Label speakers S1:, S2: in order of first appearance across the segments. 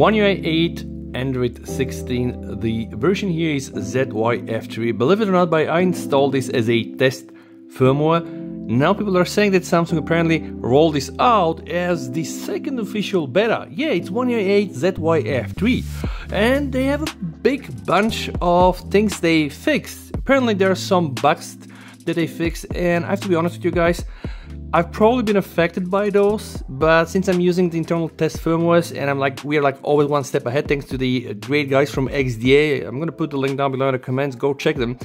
S1: One UI 8 Android 16. The version here is ZYF3. Believe it or not, but I installed this as a test firmware. Now people are saying that Samsung apparently rolled this out as the second official beta. Yeah, it's One UI 8 ZYF3. And they have a big bunch of things they fixed. Apparently there are some bugs that they fixed and I have to be honest with you guys, I've probably been affected by those, but since I'm using the internal test firmwares and I'm like, we're like always one step ahead thanks to the great guys from XDA, I'm gonna put the link down below in the comments, go check them.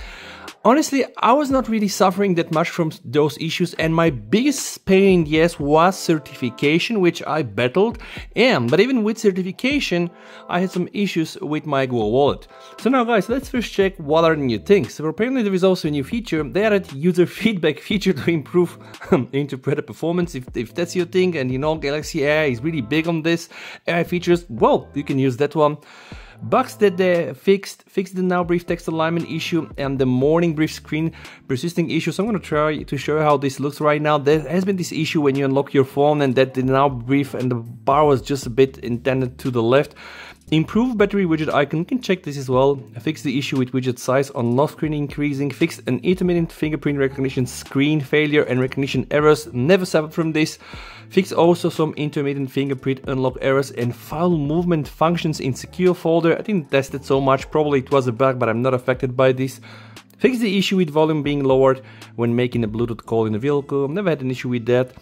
S1: Honestly, I was not really suffering that much from those issues and my biggest pain ass was certification, which I battled. And, but even with certification, I had some issues with my Google Wallet. So now guys, let's first check what are the new things. So apparently there is also a new feature. They added user feedback feature to improve um, interpreter performance. If, if that's your thing and you know Galaxy AI is really big on this AI features, well, you can use that one. Bugs that they fixed, fixed the now brief text alignment issue and the morning brief screen persisting issue. So I'm going to try to show you how this looks right now. There has been this issue when you unlock your phone and that the now brief and the bar was just a bit intended to the left. Improve battery widget icon, you can check this as well. Fix the issue with widget size on lock screen increasing. Fix an intermittent fingerprint recognition screen failure and recognition errors. Never suffered from this. Fix also some intermittent fingerprint unlock errors and file movement functions in secure folder. I didn't test it so much, probably it was a bug, but I'm not affected by this. Fix the issue with volume being lowered when making a Bluetooth call in the vehicle. Never had an issue with that.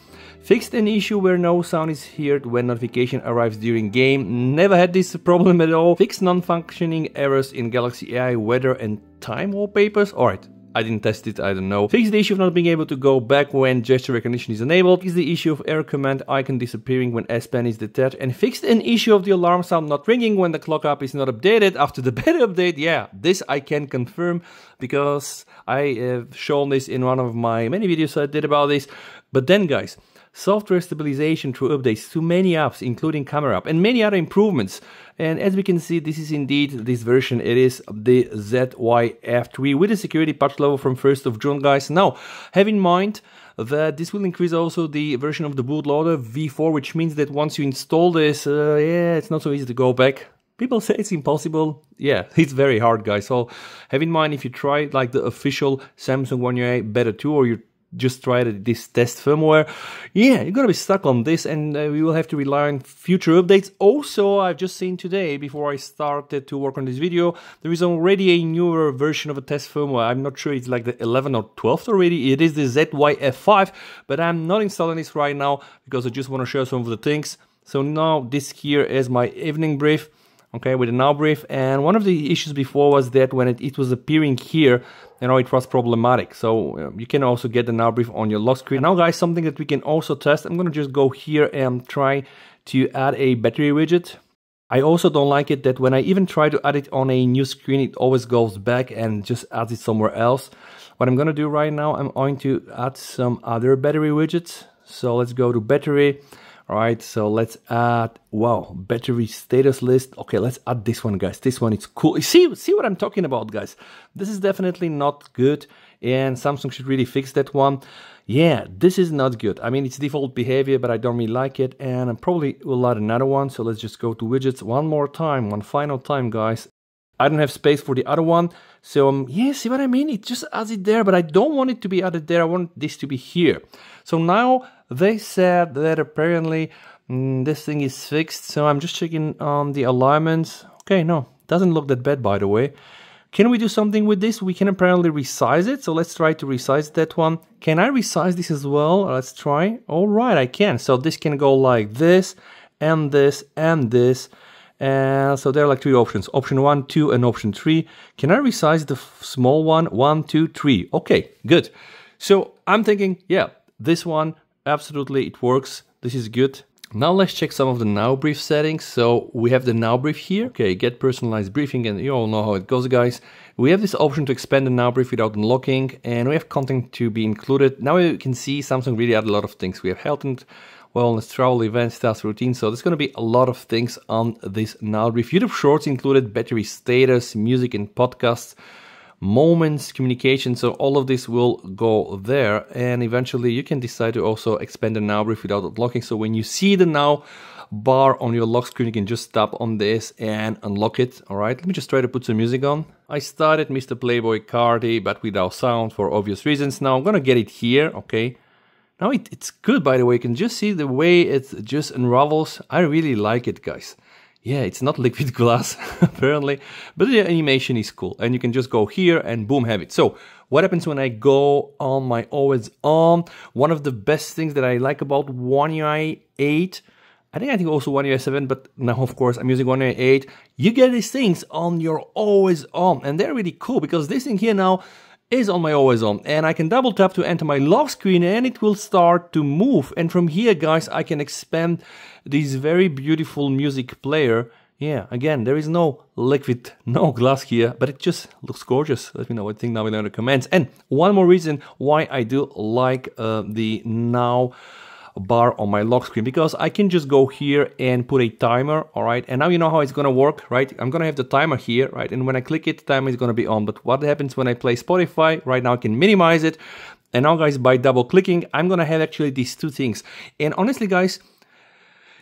S1: Fixed an issue where no sound is heard when notification arrives during game. Never had this problem at all. Fixed non-functioning errors in Galaxy AI weather and time wallpapers. Alright, I didn't test it, I don't know. Fix the issue of not being able to go back when gesture recognition is enabled. Fix the issue of Air command icon disappearing when S Pen is detached. And fixed an issue of the alarm sound not ringing when the clock app is not updated after the beta update. Yeah, this I can confirm because I have shown this in one of my many videos I did about this. But then guys, software stabilization through updates to many apps, including Camera App, and many other improvements. And as we can see, this is indeed this version. It is the ZYF3 with a security patch level from 1st of June, guys. Now, have in mind that this will increase also the version of the bootloader V4, which means that once you install this, uh, yeah, it's not so easy to go back. People say it's impossible. Yeah, it's very hard, guys. So have in mind if you try like the official Samsung One UI Beta 2 or you just tried this test firmware, yeah, you're gonna be stuck on this and uh, we will have to rely on future updates. Also, I've just seen today, before I started to work on this video, there is already a newer version of a test firmware. I'm not sure it's like the 11 or 12th already. It is the ZYF5, but I'm not installing this right now because I just want to show some of the things. So now this here is my evening brief okay with a now brief and one of the issues before was that when it, it was appearing here you know it was problematic. So um, you can also get the now brief on your lock screen. Now guys something that we can also test i'm gonna just go here and try to add a battery widget. I also don't like it that when I even try to add it on a new screen, it always goes back and just adds it somewhere else. What I'm gonna do right now, I'm going to add some other battery widgets. So let's go to battery all right, so let's add, wow, battery status list. Okay, let's add this one, guys. This one is cool. See, see what I'm talking about, guys? This is definitely not good and Samsung should really fix that one. Yeah, this is not good. I mean, it's default behavior, but I don't really like it. And I probably will add another one. So let's just go to widgets one more time, one final time, guys. I don't have space for the other one. So um, yeah, see what I mean? It just adds it there, but I don't want it to be added there. I want this to be here. So now they said that apparently mm, this thing is fixed. So I'm just checking on the alignments. Okay, no, doesn't look that bad by the way. Can we do something with this? We can apparently resize it. So let's try to resize that one. Can I resize this as well? Let's try. All right, I can. So this can go like this and this and this. And so there are like three options, option one, two, and option three. Can I resize the small one? One, two, three. Okay, good. So I'm thinking, yeah, this one, absolutely, it works. This is good. Now let's check some of the now brief settings. So we have the now brief here. Okay, get personalized briefing and you all know how it goes guys. We have this option to expand the now brief without unlocking and we have content to be included. Now you can see Samsung really added a lot of things. We have health and wellness, travel, events, tasks, routine. So there's going to be a lot of things on this now brief. YouTube Shorts included battery status, music and podcasts moments, communication. So all of this will go there. And eventually you can decide to also expand the now brief without unlocking. So when you see the now bar on your lock screen, you can just tap on this and unlock it. All right, let me just try to put some music on. I started Mr. Playboy Carti, but without sound for obvious reasons. Now I'm gonna get it here, okay? Now it, it's good, by the way. You can just see the way it just unravels. I really like it, guys. Yeah, it's not liquid glass, apparently, but the animation is cool. And you can just go here and boom, have it. So what happens when I go on my always on? One of the best things that I like about One UI 8 I think I think also One UI 7, but now of course I'm using One UI 8. You get these things on your always on, and they're really cool because this thing here now is on my always on and I can double tap to enter my lock screen and it will start to move. And from here guys I can expand this very beautiful music player. Yeah again there is no liquid no glass here but it just looks gorgeous. Let me know what you think now in the comments. And one more reason why I do like uh, the now bar on my lock screen because I can just go here and put a timer, all right? And now you know how it's gonna work, right? I'm gonna have the timer here, right? And when I click it, the timer is gonna be on. But what happens when I play Spotify? Right now I can minimize it. And now guys, by double clicking, I'm gonna have actually these two things. And honestly guys,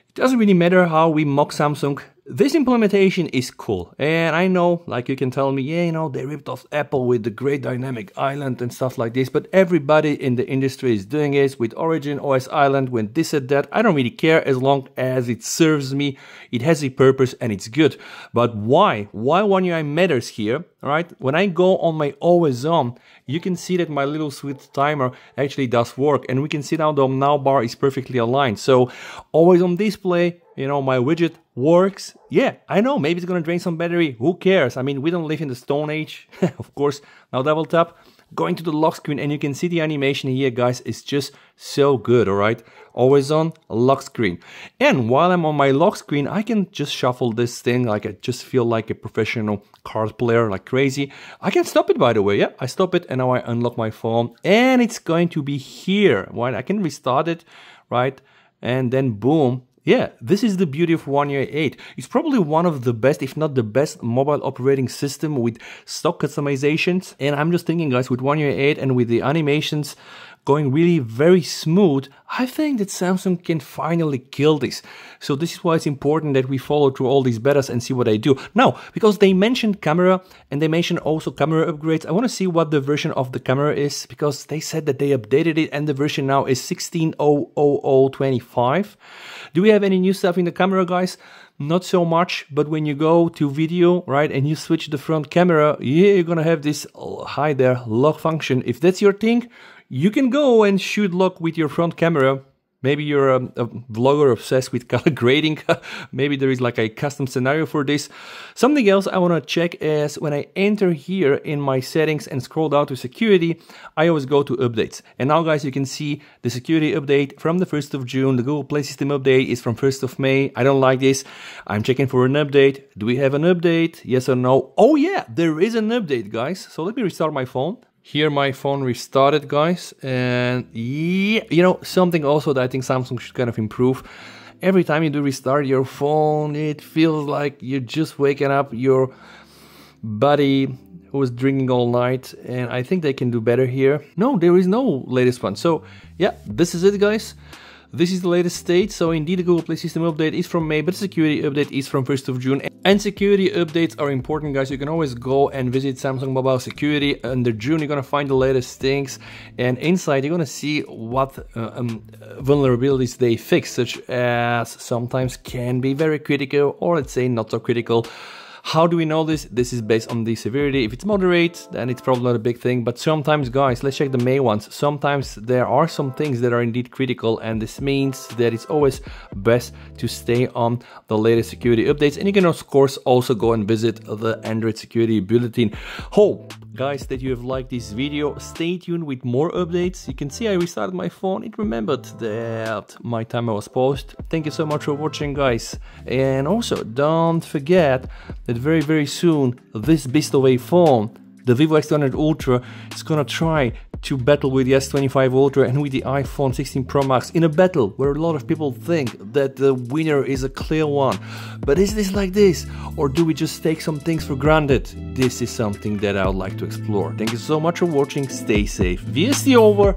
S1: it doesn't really matter how we mock Samsung. This implementation is cool. And I know, like you can tell me, yeah, you know, they ripped off Apple with the Great Dynamic Island and stuff like this. But everybody in the industry is doing it with Origin, OS Island, when this and that. I don't really care as long as it serves me. It has a purpose and it's good. But why? Why One UI matters here, right? When I go on my always on, you can see that my little sweet timer actually does work. And we can see now the now bar is perfectly aligned. So always on display, you know, my widget works. Yeah, I know, maybe it's gonna drain some battery. Who cares? I mean, we don't live in the Stone Age, of course. Now double tap, going to the lock screen, and you can see the animation here, guys, It's just so good, all right? Always on lock screen. And while I'm on my lock screen, I can just shuffle this thing like I just feel like a professional card player like crazy. I can stop it, by the way. Yeah, I stop it, and now I unlock my phone, and it's going to be here. Right? I can restart it, right? And then boom, yeah, this is the beauty of One UI 8. It's probably one of the best, if not the best, mobile operating system with stock customizations. And I'm just thinking, guys, with One UI 8 and with the animations, going really very smooth, I think that Samsung can finally kill this. So this is why it's important that we follow through all these betas and see what they do. Now, because they mentioned camera and they mentioned also camera upgrades, I want to see what the version of the camera is because they said that they updated it and the version now is 16.00025. Do we have any new stuff in the camera, guys? not so much but when you go to video right and you switch the front camera yeah you're gonna have this hi there LOG function if that's your thing you can go and shoot LOG with your front camera. Maybe you're a, a vlogger obsessed with color grading. Maybe there is like a custom scenario for this. Something else I want to check is when I enter here in my settings and scroll down to security, I always go to updates. And now guys, you can see the security update from the 1st of June. The Google Play System update is from 1st of May. I don't like this. I'm checking for an update. Do we have an update? Yes or no? Oh yeah, there is an update guys. So let me restart my phone. Here my phone restarted guys and yeah, you know something also that I think Samsung should kind of improve. Every time you do restart your phone it feels like you're just waking up your buddy who was drinking all night and I think they can do better here. No, there is no latest one. So yeah, this is it guys. This is the latest state, so indeed the Google Play System update is from May, but security update is from 1st of June. And security updates are important, guys. You can always go and visit Samsung Mobile Security. Under June, you're gonna find the latest things, and inside, you're gonna see what uh, um, vulnerabilities they fix, such as sometimes can be very critical, or let's say not so critical. How do we know this? This is based on the severity. If it's moderate, then it's probably not a big thing. But sometimes, guys, let's check the May ones. Sometimes there are some things that are indeed critical, and this means that it's always best to stay on the latest security updates. And you can, of course, also go and visit the Android Security Bulletin. Hope guys that you have liked this video stay tuned with more updates you can see i restarted my phone it remembered that my timer was paused thank you so much for watching guys and also don't forget that very very soon this beast of a phone the Vivo X200 Ultra is gonna try to battle with the S25 Ultra and with the iPhone 16 Pro Max in a battle where a lot of people think that the winner is a clear one. But is this like this? Or do we just take some things for granted? This is something that I would like to explore. Thank you so much for watching, stay safe. VST over.